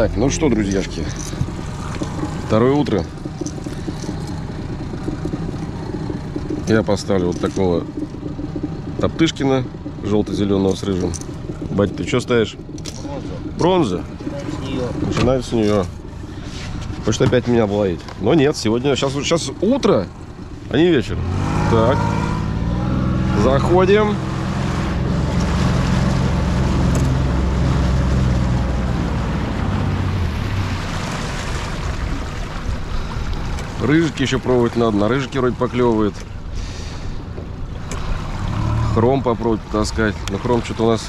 Так, ну что, друзьяшки, второе утро. Я поставлю вот такого Топтышкина, желто-зеленого с рыжим. Бать, ты что ставишь? Бронза. Начинаю с нее. Хочет опять меня облоить. Но нет, сегодня, сейчас, сейчас утро, а не вечер. Так. Заходим. Рыжики еще пробовать надо. На рыжики вроде поклевывает. Хром попробовать потаскать. Но хром что-то у нас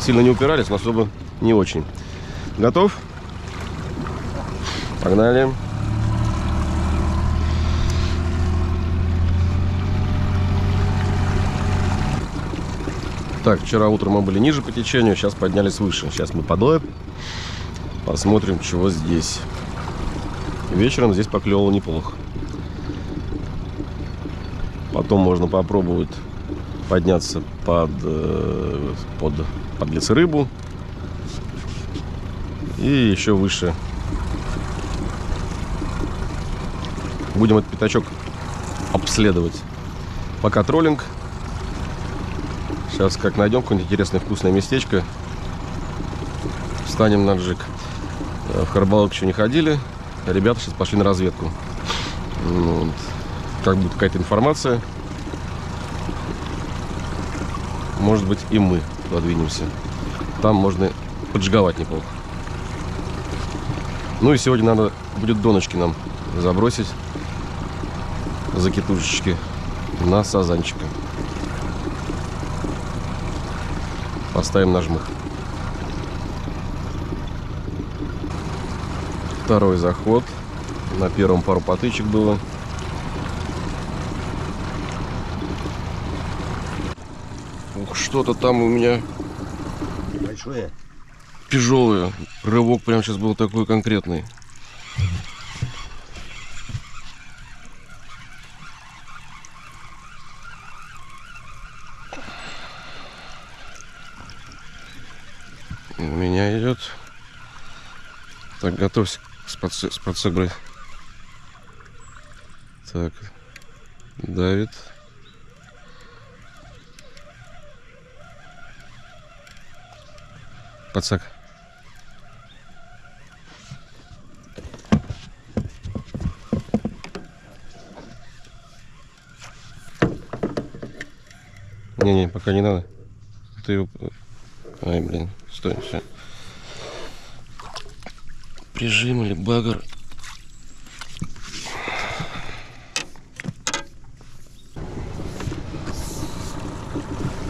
сильно не упирались, но особо не очень. Готов? Погнали. Так, вчера утром мы были ниже по течению, сейчас поднялись выше. Сейчас мы подоем. Посмотрим, чего здесь. Вечером здесь поклевало неплохо. Потом можно попробовать подняться под, э, под, под рыбу и еще выше. Будем этот пятачок обследовать. Пока троллинг. Сейчас как найдем какое-нибудь интересное вкусное местечко, встанем на джик. Э, в Харбалок еще не ходили. Ребята сейчас пошли на разведку. Вот. Как будет какая-то информация, может быть и мы подвинемся. Там можно поджиговать неплохо. Ну и сегодня надо будет доночки нам забросить за китушечки на сазанчика. Поставим нажмых. Второй заход. На первом пару потычек было. Ух, что-то там у меня Большое. тяжелое. Рывок прям сейчас был такой конкретный. У меня идет. Так, готовься с, брать. Так, давит. Подсак. Не-не, пока не надо. Ты его... Ай, блин, стой, все. Прижим или багр.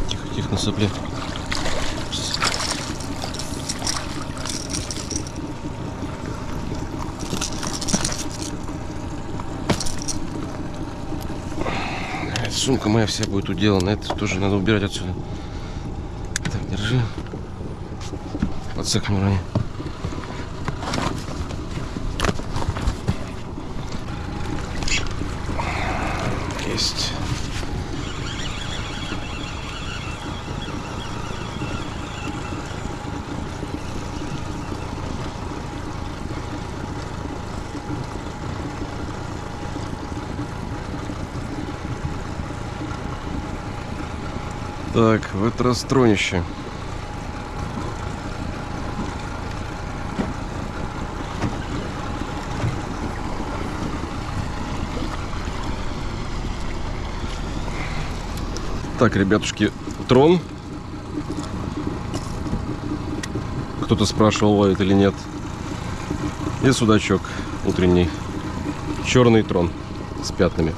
Тихо, тихо, на сопле. Сумка моя вся будет уделана. Это тоже надо убирать отсюда. Так, держи. Подсек не урони. Есть. Так, в это растронище. Так, ребятушки, трон. Кто-то спрашивал, ловит или нет. И судачок утренний. Черный трон с пятнами.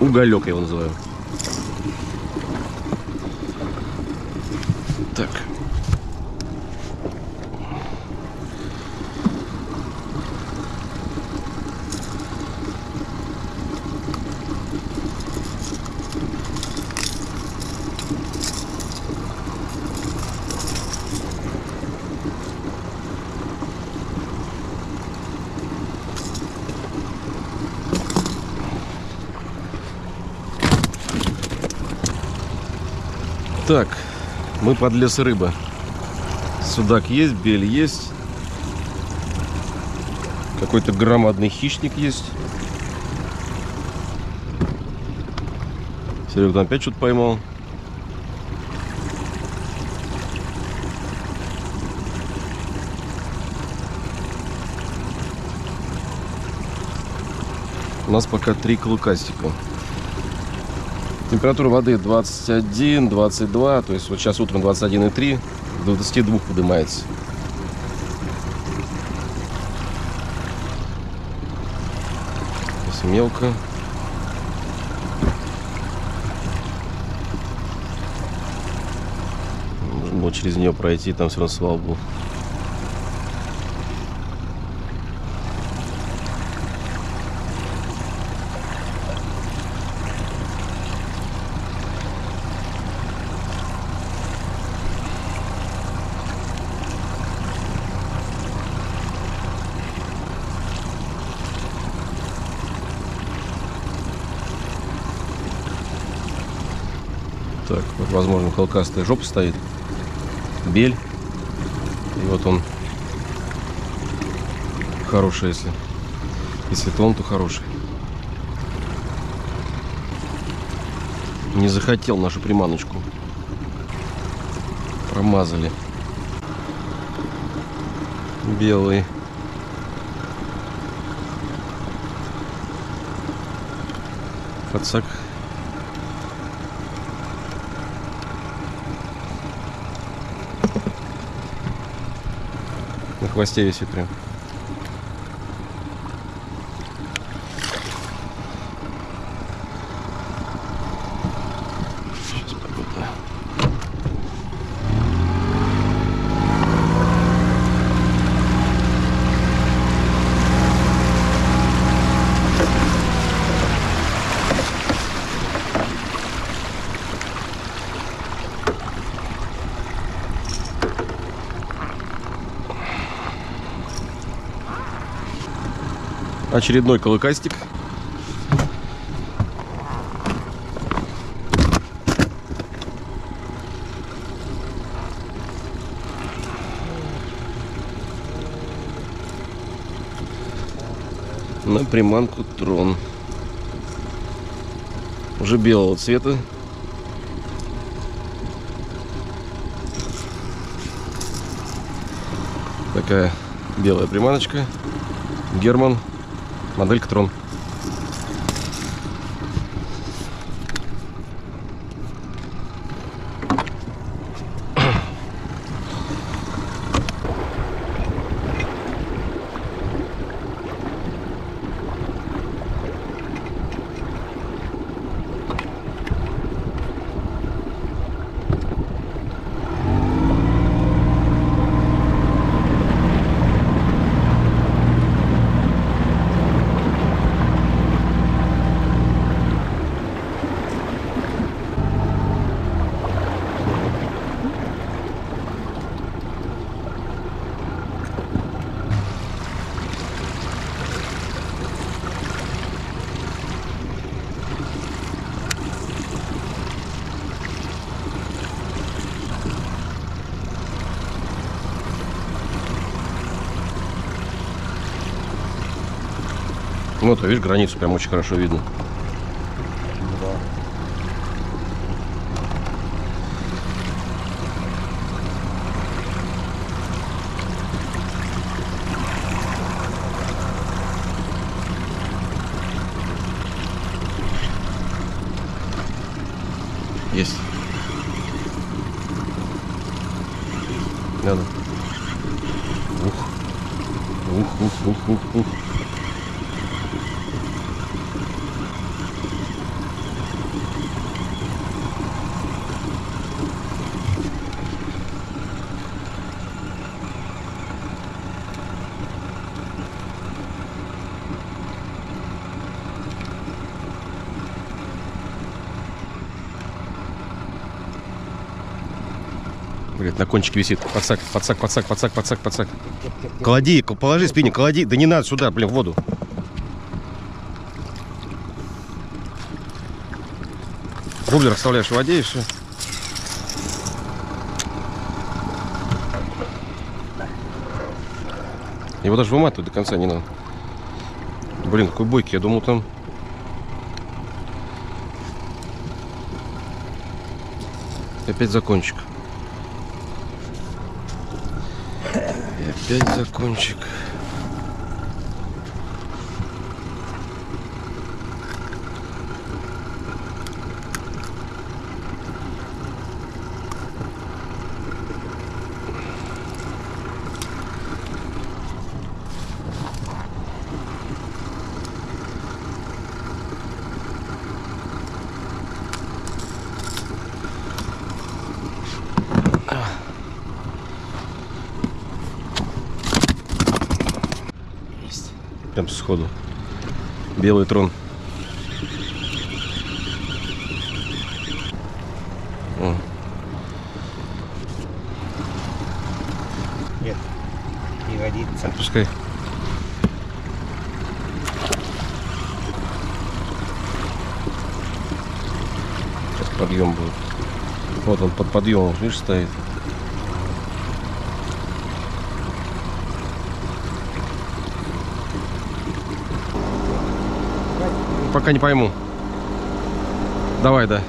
Уголек я его называю. Так. Так, мы под лес рыба. Судак есть, бель есть. Какой-то громадный хищник есть. Серега там опять что-то поймал. У нас пока три клыкастика. Температура воды 21-22, то есть вот сейчас утром 21,3, до 22 поднимается. Здесь мелко. Можно было через нее пройти, там все равно свал был. Так, вот, возможно, холкастая жопа стоит. Бель. И вот он хороший, если. Если то он, то хороший. Не захотел нашу приманочку. Промазали. Белый. Фацак. Хвосте висит прям. Очередной колокастик. На приманку трон. Уже белого цвета. Такая белая приманочка. Герман. Моделька Трон. Вот, видишь, границу прям очень хорошо видно. Есть. Надо. Ух. Ух, ух, ух, ух, ух. Блять, на кончике висит. Подсак, подсак, подсак, подсак, подсак, подсак. Клади, положи спиннинг, клади. Да не надо сюда, блин, в воду. Рублер оставляешь в воде и все. Его даже выматывать до конца не надо. Блин, какой бойкий. Я думал там... Опять закончик. Опять закончик. Прям сходу. Белый трон. О, Нет. Не годится. отпускай. Сейчас подъем будет. Вот он под подъемом, видишь, стоит. Пока не пойму. Давай, да.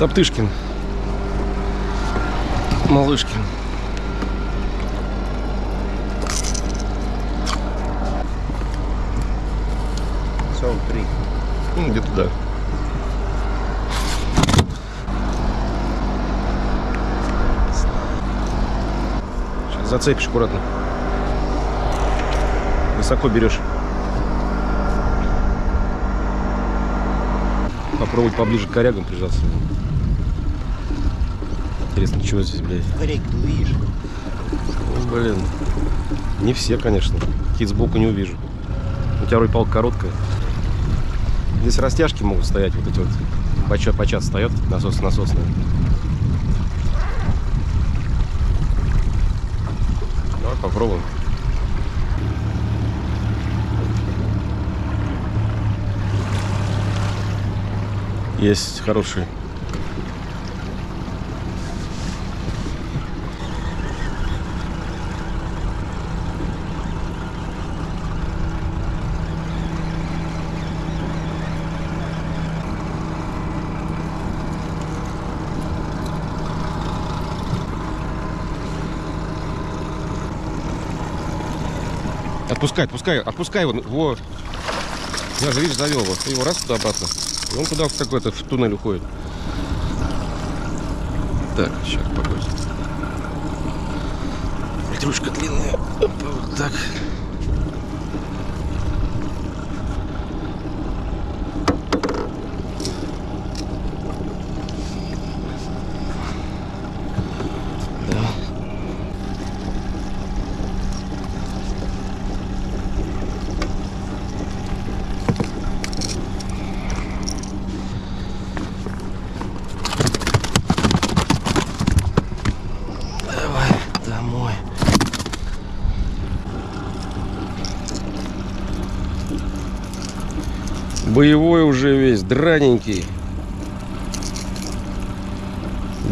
Топтышкин. Малышкин. Сол три. Ну, где-то да. Сейчас зацепишь аккуратно. Высоко берешь. Попробовать поближе к корягам прижаться. Интересно, чего здесь, блядь? Корейк ты увидишь. Ну, блин. Не все, конечно. Кит сбоку не увижу. У тебя вроде палка короткая. Здесь растяжки могут стоять, вот эти вот. Бачат, бачат встает, насос насосный. Давай попробуем. Есть хороший. Отпускай, отпускай, отпускай его. Во. Я же, видишь, завел его. Ты его раз туда обратно. Он туда в какой-то в туннель уходит. Так, сейчас, погодь. Ручка длинная. Вот так. Да. Давай домой. Боевой уже весь, драненький.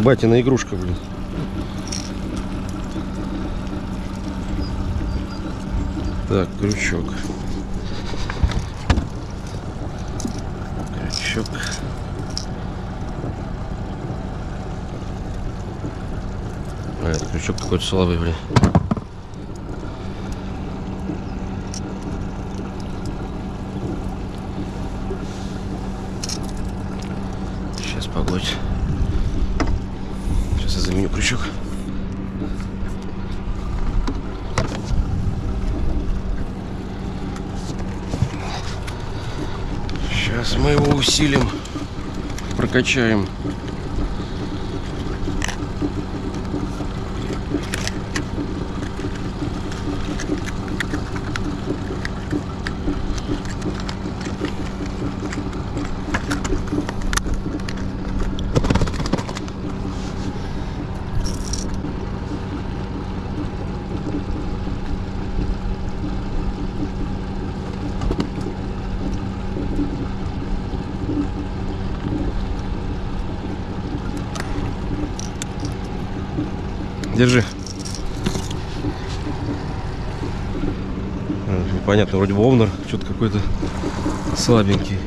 Батина игрушка, блин. Так, крючок. Крючок. А, крючок какой-то слабый, блин. Сейчас погодь. Сейчас я заменю крючок. Сейчас мы его усилим, прокачаем. Держи. Непонятно, вроде Вовнер, что-то какой-то слабенький.